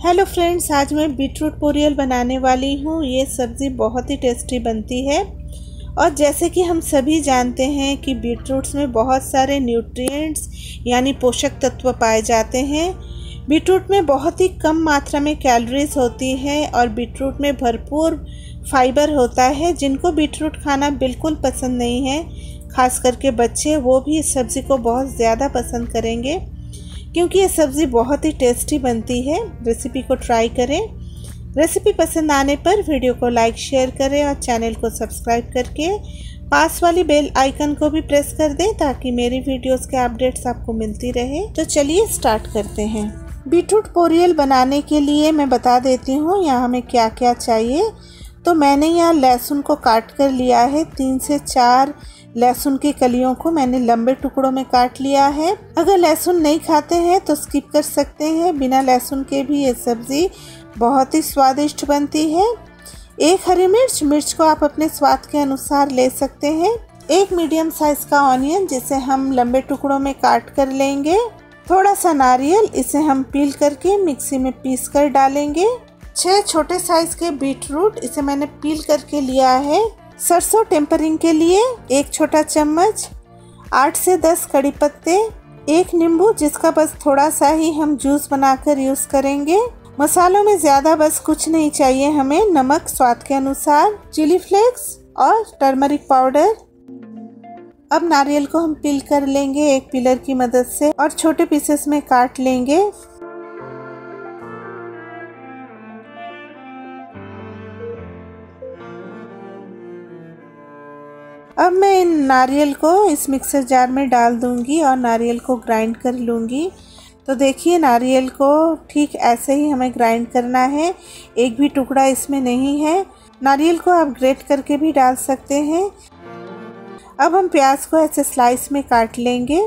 Hello friends आज मैं beetroot poriyal बनाने वाली हूँ। ये सब्ज़ी बहुत ही टेस्टी बनती है। और जैसे कि हम सभी जानते हैं कि बीटरूट्स में बहुत सारे न्यूट्रिएंट्स यानी पोषक तत्व पाए जाते हैं। बीटरूट में बहुत ही कम मात्रा में कैलोरीज होती है और बीटरूट में भरपूर फाइबर होता है, जिनको बीटरूट खाना बिल्कुल पसंद नहीं है। खास करके बच्चे वो भी इस सब्ज़ी को बहुत ज़्यादा पसंद करेंगे। क्योंकि ये सब्ज़ी बहुत ही टेस्टी बनती है। रेसिपी को ट्राई करें। रेसिपी पसंद आने पर वीडियो को लाइक, शेयर करें और चैनल को सब्सक्राइब करके पास वाली बेल आइकन को भी प्रेस कर दें ताकि मेरी वीडियोस के अपडेट्स आपको मिलती रहे। तो चलिए स्टार्ट करते हैं। बीटरूट पोरियल बनाने के लिए मैं बता देती हूँ यहाँ हमें क्या क्या चाहिए। तो मैंने यहाँ लहसुन को काट कर लिया है। तीन से चार लहसुन की कलियों को मैंने लंबे टुकड़ों में काट लिया है। अगर लहसुन नहीं खाते हैं तो स्किप कर सकते हैं। बिना लहसुन के भी ये सब्ज़ी बहुत ही स्वादिष्ट बनती है। एक हरी मिर्च मिर्च को आप अपने स्वाद के अनुसार ले सकते हैं। एक मीडियम साइज़ का ऑनियन जिसे हम लंबे टुकड़ों में काट कर लेंगे। थोड़ा सा नारियल, इसे हम पील करके मिक्सी में पीस कर डालेंगे। छह छोटे साइज़ के बीट रूट इसे मैंने पील करके लिया है। सरसों टेम्परिंग के लिए एक छोटा चम्मच, आठ से दस कड़ी पत्ते, एक नींबू जिसका बस थोड़ा सा ही हम जूस बनाकर यूज़ करेंगे। मसालों में ज़्यादा बस कुछ नहीं चाहिए हमें, नमक स्वाद के अनुसार, चिली फ्लेक्स और टर्मरिक पाउडर। अब नारियल को हम पील कर लेंगे एक पिलर की मदद से और छोटे पीसेस में काट लेंगे। अब मैं इन नारियल को इस मिक्सर जार में डाल दूँगी और नारियल को ग्राइंड कर लूँगी। तो देखिए, नारियल को ठीक ऐसे ही हमें ग्राइंड करना है। एक भी टुकड़ा इसमें नहीं है। नारियल को आप ग्रेट करके भी डाल सकते हैं। अब हम प्याज को ऐसे स्लाइस में काट लेंगे।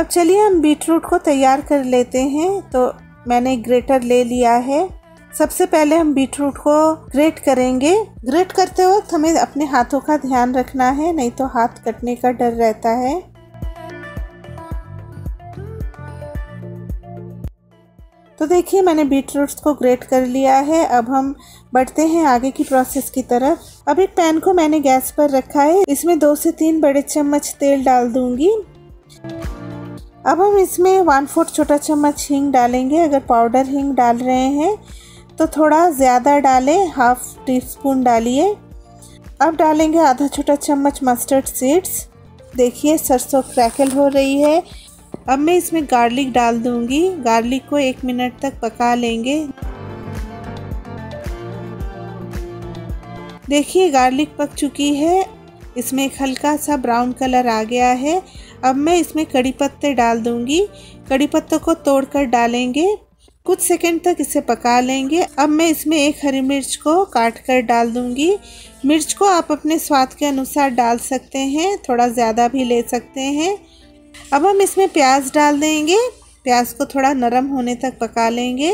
अब चलिए, हम बीटरूट को तैयार कर लेते हैं। तो मैंने ग्रेटर ले लिया है। सबसे पहले हम बीटरूट को ग्रेट करेंगे। ग्रेट करते वक्त हमें अपने हाथों का ध्यान रखना है, नहीं तो हाथ कटने का डर रहता है। तो देखिए, मैंने बीटरूट्स को ग्रेट कर लिया है। अब हम बढ़ते हैं आगे की प्रोसेस की तरफ़। अब एक पैन को मैंने गैस पर रखा है। इसमें दो से तीन बड़े चम्मच तेल डाल दूँगी। अब हम इसमें वन फोर्थ छोटा चम्मच हींग डालेंगे। अगर पाउडर हींग डाल रहे हैं तो थोड़ा ज़्यादा डालें हाफ़ टी स्पून डालिए। अब डालेंगे आधा छोटा चम्मच मस्टर्ड सीड्स देखिए, सरसों क्रैकल हो रही है। अब मैं इसमें गार्लिक डाल दूँगी। गार्लिक को एक मिनट तक पका लेंगे। देखिए गार्लिक पक चुकी है। इसमें एक हल्का सा ब्राउन कलर आ गया है। अब मैं इसमें कड़ी पत्ते डाल दूँगी। कड़ी पत्तों को तोड़कर डालेंगे। कुछ सेकंड तक इसे पका लेंगे। अब मैं इसमें एक हरी मिर्च को काट कर डाल दूँगी। मिर्च को आप अपने स्वाद के अनुसार डाल सकते हैं, थोड़ा ज़्यादा भी ले सकते हैं। अब हम इसमें प्याज डाल देंगे। प्याज को थोड़ा नरम होने तक पका लेंगे।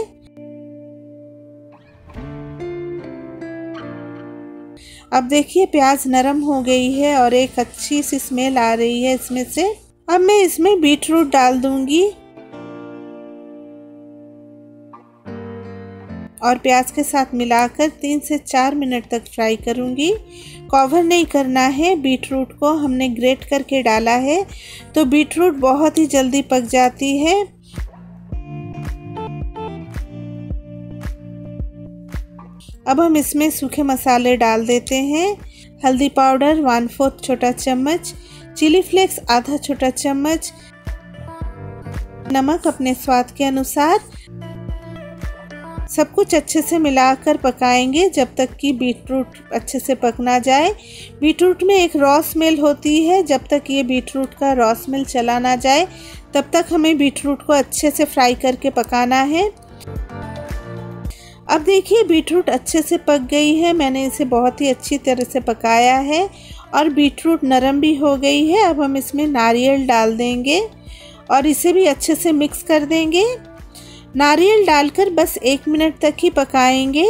अब देखिए, प्याज नरम हो गई है और एक अच्छी सी स्मेल आ रही है इसमें से। अब मैं इसमें बीट रूट डाल दूँगी। और प्याज के साथ मिलाकर तीन से चार मिनट तक फ्राई करूँगी। कवर नहीं करना है बीट रूट को हमने ग्रेट करके डाला है तो बीट रूट बहुत ही जल्दी पक जाती है। अब हम इसमें सूखे मसाले डाल देते हैं। हल्दी पाउडर वन फोर्थ छोटा चम्मच, चिली फ्लेक्स आधा छोटा चम्मच, नमक अपने स्वाद के अनुसार सब कुछ अच्छे से मिलाकर पकाएँगे जब तक कि बीटरूट अच्छे से पक ना जाए। बीटरूट में एक रॉ स्मेल होती है। जब तक ये बीटरूट का रॉ स्मेल चला ना जाए, तब तक हमें बीटरूट को अच्छे से फ्राई करके पकाना है। अब देखिए, बीटरूट अच्छे से पक गई है। मैंने इसे बहुत ही अच्छी तरह से पकाया है और बीटरूट नरम भी हो गई है। अब हम इसमें नारियल डाल देंगे और इसे भी अच्छे से मिक्स कर देंगे। नारियल डालकर बस एक मिनट तक ही पकाएँगे।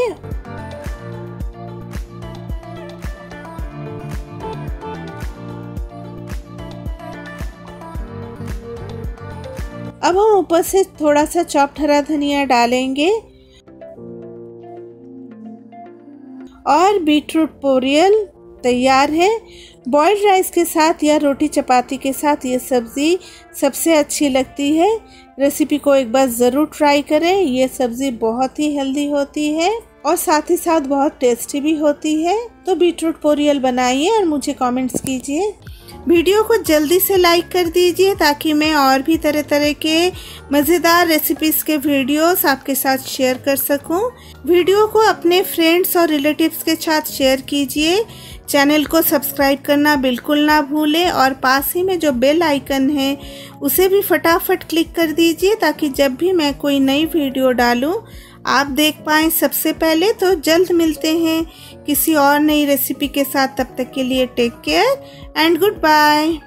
अब हम ऊपर से थोड़ा सा चॉप्ड हरा धनिया डालेंगे। और बीटरूट पोरियल। तैयार है। बॉयल्ड राइस के साथ या रोटी चपाती के साथ ये सब्ज़ी सबसे अच्छी लगती है। रेसिपी को एक बार ज़रूर ट्राई करें। ये सब्ज़ी बहुत ही हेल्दी होती है और साथ ही साथ बहुत टेस्टी भी होती है। तो बीटरूट पोरियल बनाइए और मुझे कमेंट्स कीजिए। वीडियो को जल्दी से लाइक कर दीजिए ताकि मैं और भी तरह तरह के मज़ेदार रेसिपीज़ के वीडियोस आपके साथ शेयर कर सकूँ। वीडियो को अपने फ्रेंड्स और रिलेटिव्स के साथ शेयर कीजिए। चैनल को सब्सक्राइब करना बिल्कुल ना भूलें और पास ही में जो बेल आइकन है, उसे भी फटाफट क्लिक कर दीजिए ताकि जब भी मैं कोई नई वीडियो डालूं, आप देख पाएँ सबसे पहले तो जल्द मिलते हैं। किसी और नई रेसिपी के साथ तब तक के लिए take care and good bye